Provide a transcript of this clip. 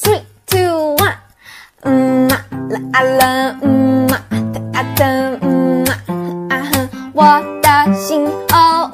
three, two, one，嗯嘛，啦啊啦，嗯嘛，哒啊噔，嗯嘛，啊哼，我的心哦。